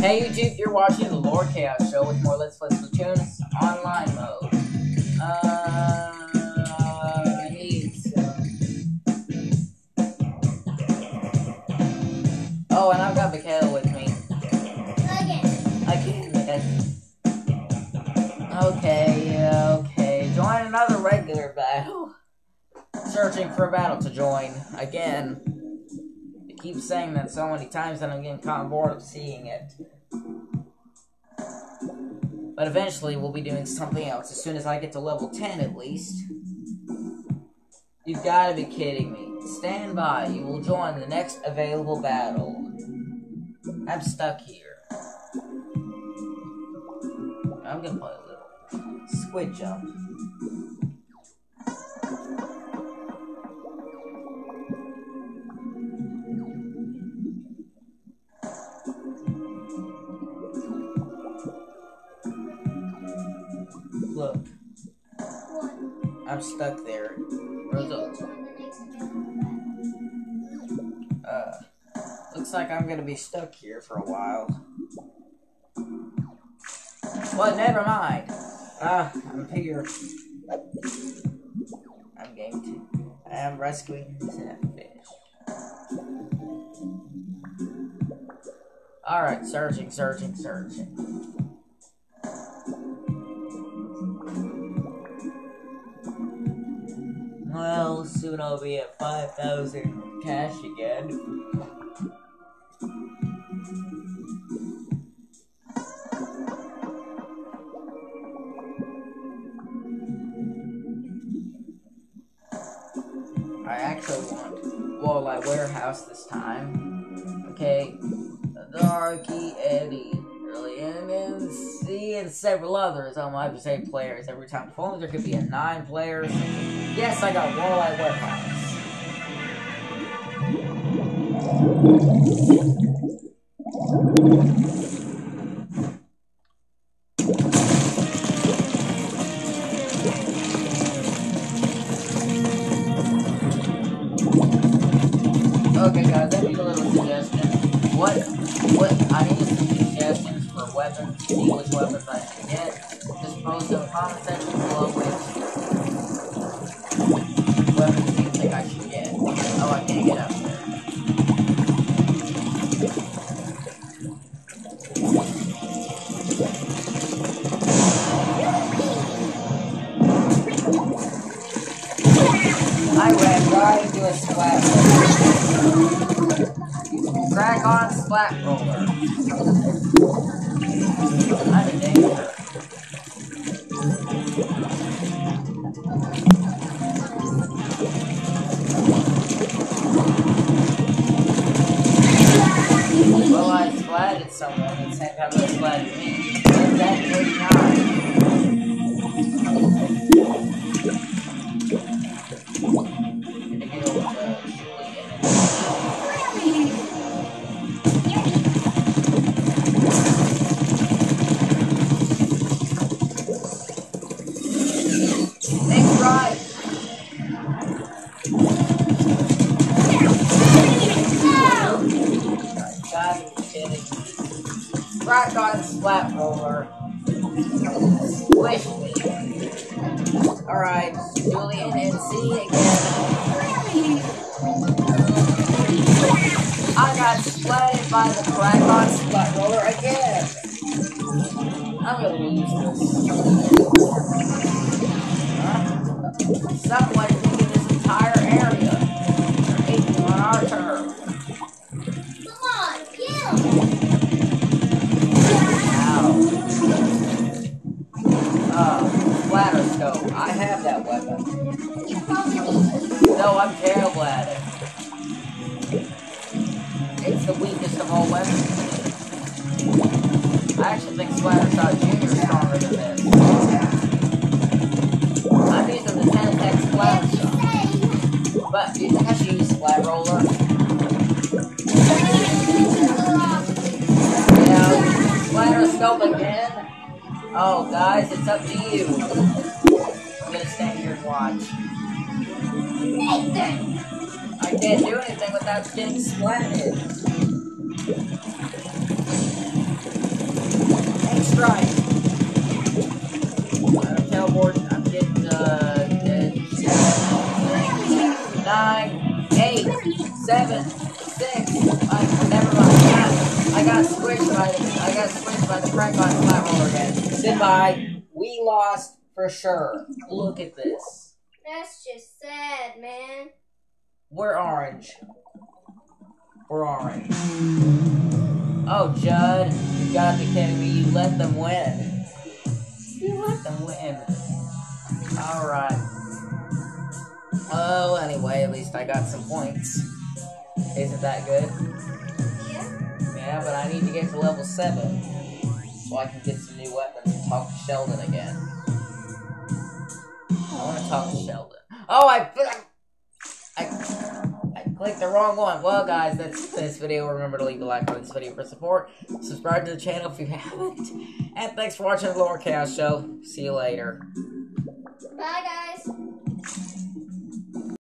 Hey YouTube, you're watching the Lord Kaos Show with more Let's Play Splatoon online mode. Uh, I need some... Oh, and I've got Mikhail with me. Again, again. Okay, okay. Join another regular battle. Searching for a battle to join. Again. Keep saying that so many times that I'm getting kind of bored of seeing it. But eventually we'll be doing something else as soon as I get to level 10 at least. You've gotta be kidding me. Stand by, you will join the next available battle. I'm stuck here. I'm gonna play a little squid jump. I'm stuck there. Rosa, uh, looks like I'm gonna be stuck here for a while. Well, never mind. Ah, I'm here. I'm game two. I am rescuing fish. Alright, searching, searching, searching. Soon I'll be at 5,000 cash again. I actually want Walleye Warehouse this time. Okay, the Darky, Eddie, really, and then C and several others. Oh, I'm have to say players every time. If only there could be a nine players. Yes, I got Walleye Warehouse. Weapons, English weapons I should get. Just post in the comment below which do you think I should get. Oh, I can't get up. I ran right into a splat. Drag on splat roller. Well, I splatted someone and time they splatted me. That. Krak-On Splat Roller. Squish me. Alright, Julian and C again. I got splatted by the Krak-On Splat Roller again. I'm gonna lose this. Someone taking this entire area. Hating on our turf. Ow. I'm the Tentatek Splattershot. But you think I should use Roller? Yeah, again? Oh, guys, it's up to you. I'm gonna stand here and watch. I can't do anything without getting splatted. right. Seven, six, five, never mind. I got, I got squished by the, I got squished by the crank on the flat roller again. Goodbye. We lost for sure. Look at this. That's just sad, man. We're orange. We're orange. Oh, Judd, you gotta be kidding me. You let them win. You let them win. Alright. Oh, anyway, at least I got some points. Isn't that good? Yeah. Yeah, but I need to get to level 7. So I can get some new weapons and talk to Sheldon again. I want to talk to Sheldon. Oh, I... I, I clicked the wrong one. Well, guys, that's this video. Remember to leave a like on this video for support. Subscribe to the channel if you haven't. And thanks for watching the Lord Kaos Show. See you later. Bye, guys.